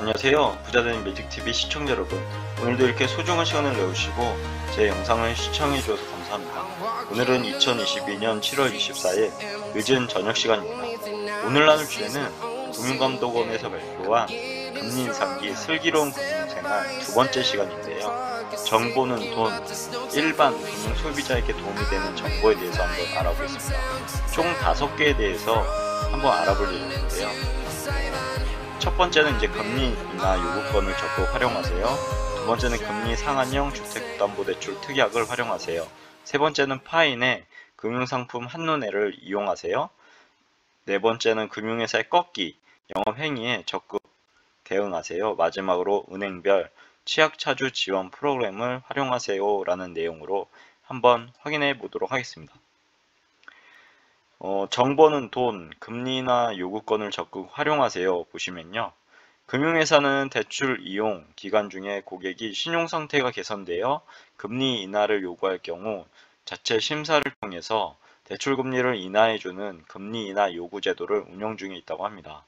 안녕하세요. 부자되는 매직TV 시청자 여러분. 오늘도 이렇게 소중한 시간을 내주시고 제 영상을 시청해주셔서 감사합니다. 오늘은 2022년 7월 24일 늦은 저녁 시간입니다. 오늘 나눌 주제는 금융감독원에서 발표한 금리 인상기 슬기로운 금융생활 두 번째 시간인데요. 정보는 돈, 일반 금융 소비자에게 도움이 되는 정보에 대해서 한번 알아보겠습니다. 총 다섯 개에 대해서 한번 알아볼 예정인데요. 첫 번째는 이제 금리 인하 요구권을 적극 활용하세요. 두 번째는 금리 상한형 주택담보대출 특약을 활용하세요. 세 번째는 파인의 금융상품 한눈에를 이용하세요. 네 번째는 금융회사의 꺾기, 영업행위에 적극 대응하세요. 마지막으로 은행별 취약차주 지원 프로그램을 활용하세요 라는 내용으로 한번 확인해 보도록 하겠습니다. 어, 정보는 돈, 금리나 요구권을 적극 활용하세요 보시면요. 금융회사는 대출 이용 기간 중에 고객이 신용 상태가 개선되어 금리 인하를 요구할 경우 자체 심사를 통해서 대출 금리를 인하해주는 금리 인하 요구 제도를 운영 중에 있다고 합니다.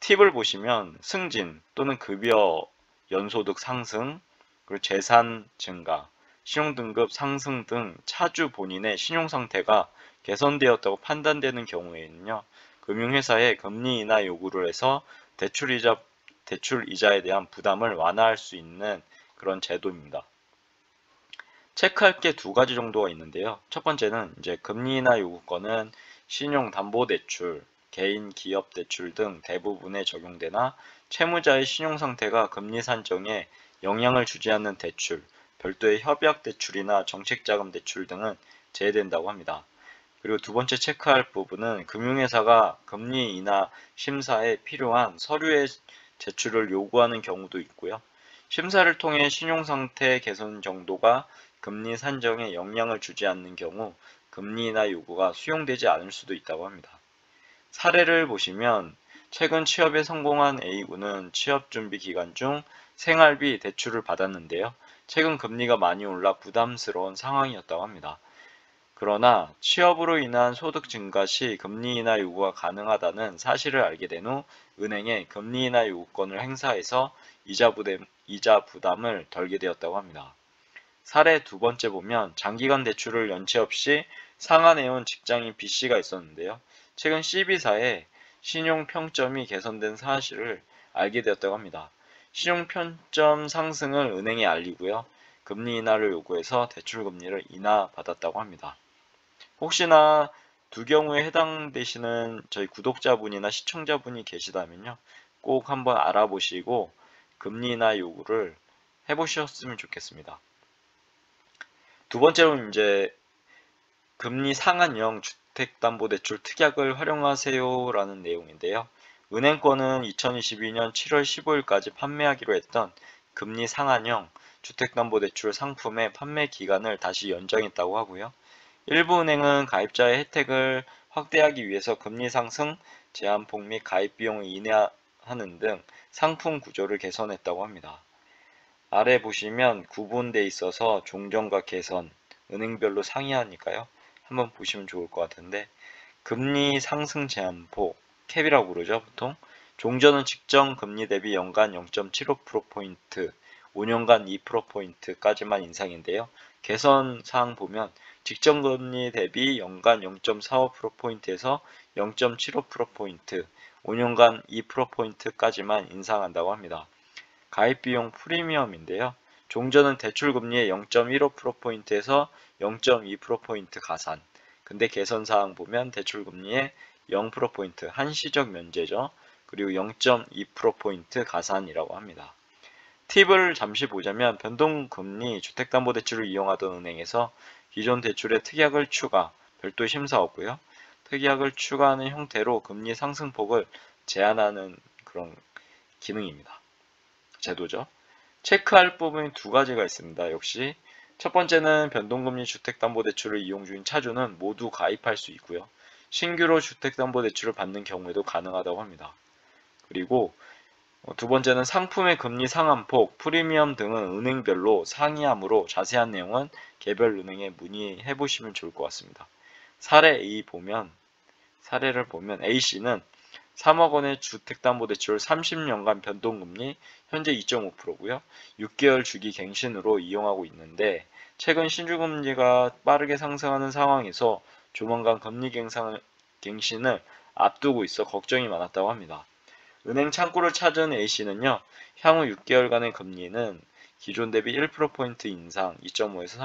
팁을 보시면 승진 또는 급여 연소득 상승, 그리고 재산 증가, 신용등급 상승 등 차주 본인의 신용상태가 개선되었다고 판단되는 경우에는요, 금융회사에 금리 인하 요구를 해서 대출이자, 대출 이자에 대한 부담을 완화할 수 있는 그런 제도입니다. 체크할 게 두 가지 정도가 있는데요. 첫 번째는 이제 금리 인하 요구권은 신용담보대출, 개인 기업 대출 등 대부분에 적용되나 채무자의 신용 상태가 금리 산정에 영향을 주지 않는 대출, 별도의 협약 대출이나 정책자금 대출 등은 제외된다고 합니다. 그리고 두 번째 체크할 부분은 금융회사가 금리 인하 심사에 필요한 서류의 제출을 요구하는 경우도 있고요. 심사를 통해 신용상태 개선 정도가 금리 산정에 영향을 주지 않는 경우 금리 인하 요구가 수용되지 않을 수도 있다고 합니다. 사례를 보시면 최근 취업에 성공한 A군은 취업 준비 기간 중 생활비 대출을 받았는데요. 최근 금리가 많이 올라 부담스러운 상황이었다고 합니다. 그러나 취업으로 인한 소득 증가 시 금리 인하 요구가 가능하다는 사실을 알게 된 후 은행에 금리 인하 요구권을 행사해서 이자, 부담, 이자 부담을 덜게 되었다고 합니다. 사례 두 번째 보면 장기간 대출을 연체 없이 상환해온 직장인 B씨가 있었는데요. 최근 CB사에 신용평점이 개선된 사실을 알게 되었다고 합니다. 신용평점 상승을 은행에 알리고요. 금리 인하를 요구해서 대출 금리를 인하받았다고 합니다. 혹시나 두 경우에 해당되시는 저희 구독자분이나 시청자분이 계시다면요. 꼭 한번 알아보시고 금리 인하 요구를 해보셨으면 좋겠습니다. 두 번째로 이제 금리 상한형 주택담보대출 특약을 활용하세요 라는 내용인데요. 은행권은 2022년 7월 15일까지 판매하기로 했던 금리 상한형 주택담보대출 상품의 판매 기간을 다시 연장했다고 하고요. 일부 은행은 가입자의 혜택을 확대하기 위해서 금리 상승, 제한 폭 및 가입 비용을 인하하는 등 상품 구조를 개선했다고 합니다. 아래 보시면 구분돼 있어서 종전과 개선, 은행별로 상이하니까요. 한번 보시면 좋을 것 같은데 금리 상승 제한폭, 캡이라고 부르죠 보통. 종전은 직전 금리 대비 연간 0.75%포인트, 5년간 2%포인트까지만 인상인데요. 개선 사항 보면 직전 금리 대비 연간 0.45%포인트에서 0.75%포인트, 5년간 2%포인트까지만 인상한다고 합니다. 가입 비용 프리미엄인데요. 종전은 대출 금리의 0.15%포인트에서 0.2%포인트 가산. 근데 개선 사항 보면 대출 금리의 0%포인트 한시적 면제죠. 그리고 0.2%포인트 가산이라고 합니다. 팁을 잠시 보자면 변동금리 주택담보대출을 이용하던 은행에서 기존 대출의 특약을 추가, 별도 심사 없고요. 특약을 추가하는 형태로 금리 상승폭을 제한하는 그런 기능입니다. 제도죠. 체크할 부분이 두 가지가 있습니다. 역시 첫 번째는 변동금리 주택담보대출을 이용 중인 차주는 모두 가입할 수 있고요. 신규로 주택담보대출을 받는 경우에도 가능하다고 합니다. 그리고 어, 두 번째는 상품의 금리 상한폭, 프리미엄 등은 은행별로 상이하므로 자세한 내용은 개별 은행에 문의해 보시면 좋을 것 같습니다. 사례 A 보면 사례를 보면 A씨는 3억 원의 주택담보대출 30년간 변동금리 현재 2.5%고요. 6개월 주기 갱신으로 이용하고 있는데 최근 신주금리가 빠르게 상승하는 상황에서 조만간 금리 갱상, 갱신을 앞두고 있어 걱정이 많았다고 합니다. 은행 창구를 찾은 A씨는요. 향후 6개월간의 금리는 기존 대비 1%포인트 인상 2.5에서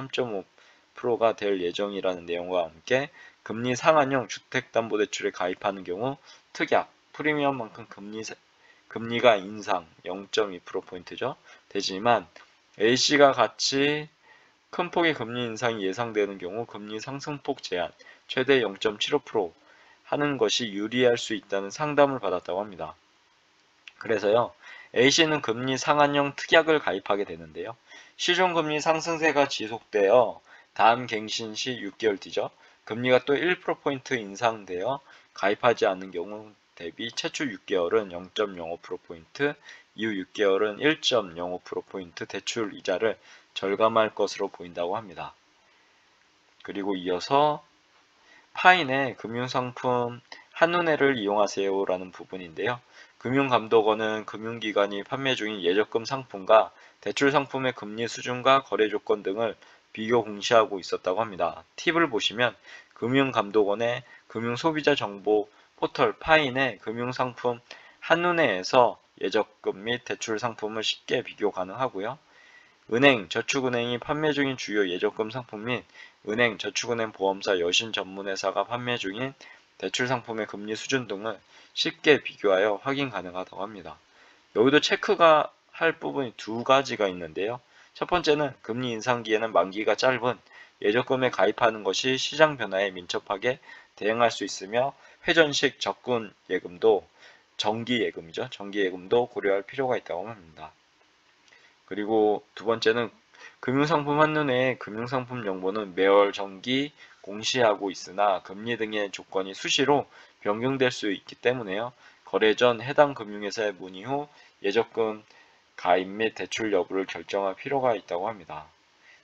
3.5%가 될 예정이라는 내용과 함께 금리 상한형 주택담보대출에 가입하는 경우 특약, 프리미엄만큼 금리, 금리가 인상 0.2%포인트죠. 되지만 A씨가 같이 큰 폭의 금리 인상이 예상되는 경우 금리 상승폭 제한 최대 0.75% 하는 것이 유리할 수 있다는 상담을 받았다고 합니다. 그래서요. A씨는 금리 상한형 특약을 가입하게 되는데요. 시중금리 상승세가 지속되어 다음 갱신 시 6개월 뒤죠. 금리가 또 1%포인트 인상되어 가입하지 않는 경우 대비 최초 6개월은 0.05%포인트, 이후 6개월은 1.05%포인트 대출 이자를 절감할 것으로 보인다고 합니다. 그리고 이어서 파인의 금융상품 한눈에를 이용하세요 라는 부분인데요. 금융감독원은 금융기관이 판매 중인 예적금 상품과 대출 상품의 금리 수준과 거래 조건 등을 비교 공시하고 있었다고 합니다. 팁을 보시면 금융감독원의 금융소비자 정보 포털 파인의 금융상품 한눈에에서 예적금 및 대출 상품을 쉽게 비교 가능하고요. 은행, 저축은행이 판매 중인 주요 예적금 상품 및 은행, 저축은행, 보험사, 여신 전문회사가 판매 중인 대출 상품의 금리 수준 등을 쉽게 비교하여 확인 가능하다고 합니다. 여기도 체크가 할 부분이 두 가지가 있는데요. 첫 번째는 금리 인상기에는 만기가 짧은 예적금에 가입하는 것이 시장 변화에 민첩하게 대응할 수 있으며 회전식 적군 예금도 정기 예금이죠. 정기 예금도 고려할 필요가 있다고 합니다. 그리고 두 번째는 금융상품 한눈에 금융상품 정보는 매월 정기 공시하고 있으나 금리 등의 조건이 수시로 변경될 수 있기 때문에요. 거래 전 해당 금융회사에 문의 후 예적금 가입 및 대출 여부를 결정할 필요가 있다고 합니다.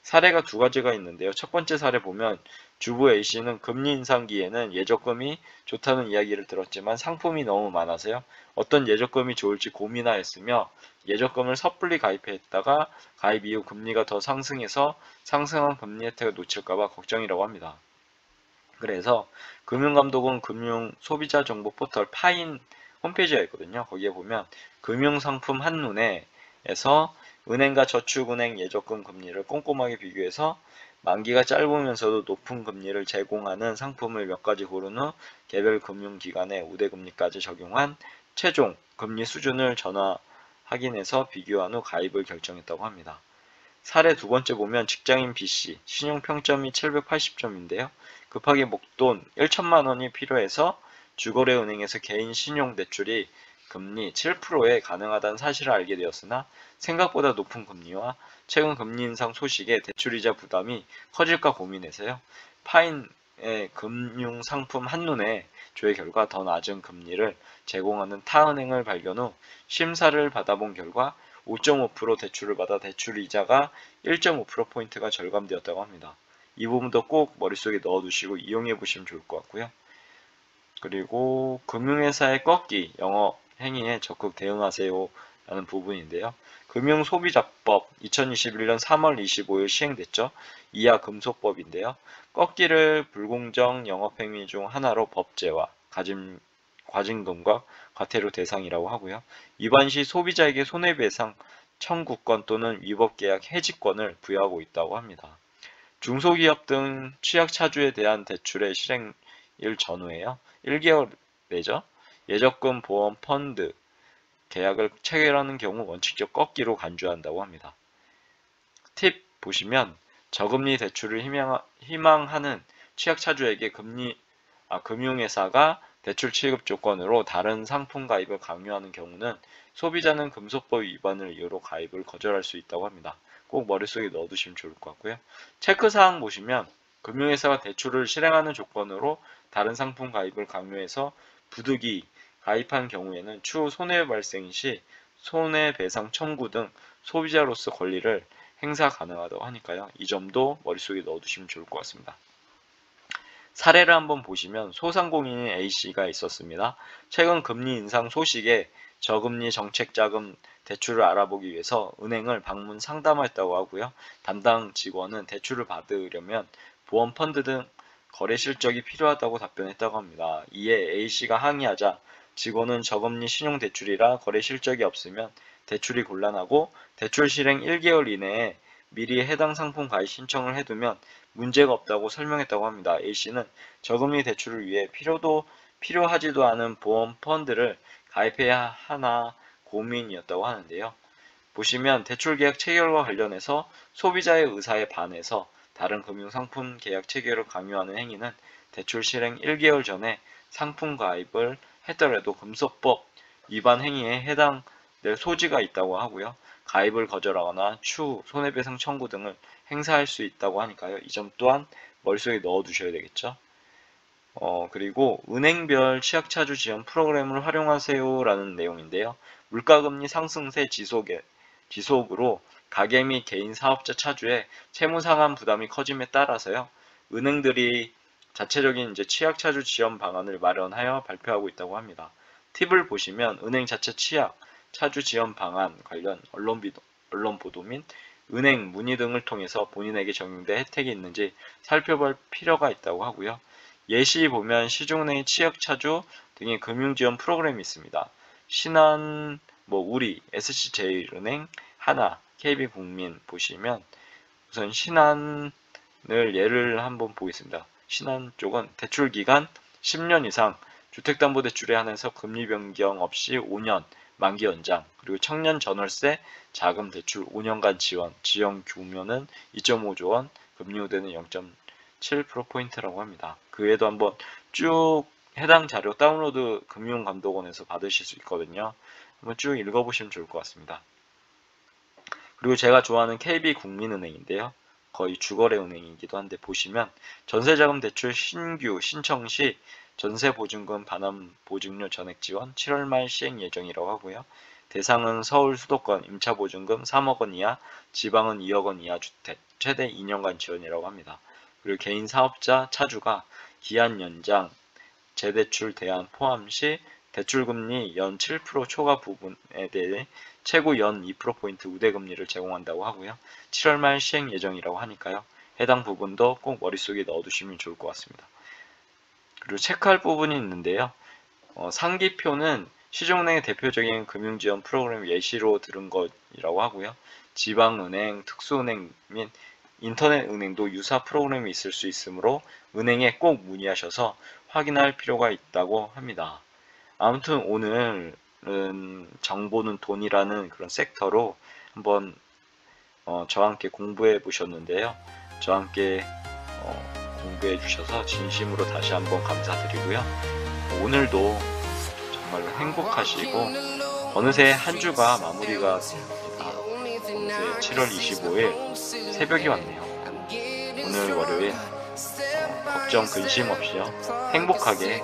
사례가 두 가지가 있는데요. 첫 번째 사례 보면 주부 A씨는 금리 인상기에는 예적금이 좋다는 이야기를 들었지만 상품이 너무 많아서요. 어떤 예적금이 좋을지 고민하였으며 예적금을 섣불리 가입했다가 가입 이후 금리가 더 상승해서 상승한 금리 혜택을 놓칠까봐 걱정이라고 합니다. 그래서 금융감독원 금융 소비자 정보 포털 파인 홈페이지가 있거든요. 거기에 보면 금융상품 한눈에에서 은행과 저축은행 예적금 금리를 꼼꼼하게 비교해서 만기가 짧으면서도 높은 금리를 제공하는 상품을 몇 가지 고른 후 개별 금융기관의 우대금리까지 적용한 최종 금리 수준을 전화 확인해서 비교한 후 가입을 결정했다고 합니다. 사례 두 번째 보면 직장인 B씨 신용 평점이 780점인데요. 급하게 목돈 1천만 원이 필요해서 주거래은행에서 개인 신용 대출이 금리 7%에 가능하다는 사실을 알게 되었으나 생각보다 높은 금리와 최근 금리 인상 소식에 대출이자 부담이 커질까 고민해서요. 파인의 금융 상품 한눈에 조회 결과 더 낮은 금리를 제공하는 타은행을 발견 후 심사를 받아본 결과 5.5% 대출을 받아 대출 이자가 1.5%포인트가 절감되었다고 합니다. 이 부분도 꼭 머릿속에 넣어두시고 이용해 보시면 좋을 것 같고요. 그리고 금융회사의 꺾기 영업 행위에 적극 대응하세요 라는 부분인데요. 금융소비자법 2021년 3월 25일 시행됐죠. 이하 금소법인데요. 꺾기를 불공정 영업행위 중 하나로 법제화, 가짐, 과징금과 과태료 대상이라고 하고요. 위반 시 소비자에게 손해배상 청구권 또는 위법계약 해지권을 부여하고 있다고 합니다. 중소기업 등 취약 차주에 대한 대출의 실행일 전후에요. 1개월 내죠. 예적금 보험 펀드 계약을 체결하는 경우 원칙적 꺾기로 간주한다고 합니다. 팁 보시면 저금리 대출을 희망하는 취약 차주에게 금리 아, 금융회사가 대출 취급 조건으로 다른 상품 가입을 강요하는 경우는 소비자는 금소법 위반을 이유로 가입을 거절할 수 있다고 합니다. 꼭 머릿속에 넣어두시면 좋을 것 같고요. 체크사항 보시면 금융회사가 대출을 실행하는 조건으로 다른 상품 가입을 강요해서 부득이 가입한 경우에는 추후 손해 발생 시 손해배상 청구 등 소비자로서 권리를 행사 가능하다고 하니까요. 이 점도 머릿속에 넣어두시면 좋을 것 같습니다. 사례를 한번 보시면 소상공인인 A씨가 있었습니다. 최근 금리 인상 소식에 저금리 정책 자금 대출을 알아보기 위해서 은행을 방문 상담했다고 하고요. 담당 직원은 대출을 받으려면 보험 펀드 등 거래 실적이 필요하다고 답변했다고 합니다. 이에 A씨가 항의하자 직원은 저금리 신용대출이라 거래 실적이 없으면 대출이 곤란하고 대출 실행 1개월 이내에 미리 해당 상품 가입 신청을 해두면 문제가 없다고 설명했다고 합니다. A씨는 저금리 대출을 위해 필요도 필요하지도 않은 보험 펀드를 가입해야 하나 고민이었다고 하는데요. 보시면 대출 계약 체결과 관련해서 소비자의 의사에 반해서 다른 금융상품 계약 체결을 강요하는 행위는 대출 실행 1개월 전에 상품 가입을 했더라도 금소법 위반 행위에 해당될 소지가 있다고 하고요. 가입을 거절하거나 추후 손해배상 청구 등을 행사할 수 있다고 하니까요. 이 점 또한 머릿속에 넣어 두셔야 되겠죠. 어, 그리고 은행별 취약차주 지원 프로그램을 활용하세요 라는 내용인데요. 물가금리 상승세 지속에, 지속으로 가계 및 개인 사업자 차주의 채무 상환 부담이 커짐에 따라서요. 은행들이 자체적인 이제 취약차주 지원 방안을 마련하여 발표하고 있다고 합니다. 팁을 보시면 은행 자체 취약, 차주 지원 방안 관련 언론, 비도, 언론 보도 및 은행 문의 등을 통해서 본인에게 적용된 혜택이 있는지 살펴볼 필요가 있다고 하고요. 예시 보면 시중은행의 취약차주 등의 금융지원 프로그램이 있습니다. 신한, 뭐 우리, SC제일은행, 하나, KB국민 보시면 우선 신한을 예를 한번 보겠습니다. 신한 쪽은 대출 기간 10년 이상 주택담보대출에 한해서 금리 변경 없이 5년 만기 연장 그리고 청년 전월세 자금 대출 5년간 지원 지원 규모는 2.5조 원 금리 우대는 0.7%포인트라고 합니다. 그 외에도 한번 쭉 해당 자료 다운로드 금융감독원에서 받으실 수 있거든요. 한번 쭉 읽어보시면 좋을 것 같습니다. 그리고 제가 좋아하는 KB국민은행인데요. 거의 주거래 은행이기도 한데 보시면 전세자금 대출 신규 신청 시 전세보증금 반환 보증료 전액 지원 7월 말 시행 예정이라고 하고요. 대상은 서울 수도권 임차보증금 3억 원 이하, 지방은 2억 원 이하 주택 최대 2년간 지원이라고 합니다. 그리고 개인 사업자 차주가 기한 연장, 재대출 대안 포함 시 대출금리 연 7% 초과 부분에 대해 최고 연 2%포인트 우대금리를 제공한다고 하고요. 7월 말 시행 예정이라고 하니까요. 해당 부분도 꼭 머릿속에 넣어두시면 좋을 것 같습니다. 그리고 체크할 부분이 있는데요. 어, 상기표는 시중은행의 대표적인 금융지원 프로그램 예시로 들은 것이라고 하고요. 지방은행, 특수은행 및 인터넷은행도 유사 프로그램이 있을 수 있으므로 은행에 꼭 문의하셔서 확인할 필요가 있다고 합니다. 아무튼 오늘은 정보는 돈이라는 그런 섹터로 한번 어, 저와 함께 공부해 보셨는데요. 저와 함께 어, 공부해 주셔서 진심으로 다시 한번 감사드리고요. 오늘도 정말 행복하시고 어느새 한 주가 마무리가 됩니다. 어느새 7월 25일 새벽이 왔네요. 오늘 월요일 어, 걱정 근심 없이요 행복하게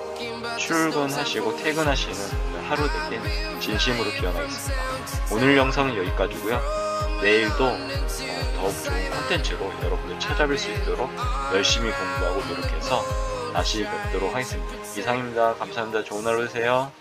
출근하시고 퇴근하시는 하루 되길 진심으로 기원하겠습니다. 오늘 영상은 여기까지고요. 내일도 어, 더욱 좋은 콘텐츠로 여러분들 찾아뵐 수 있도록 열심히 공부하고 노력해서 다시 뵙도록 하겠습니다. 이상입니다. 감사합니다. 좋은 하루 되세요.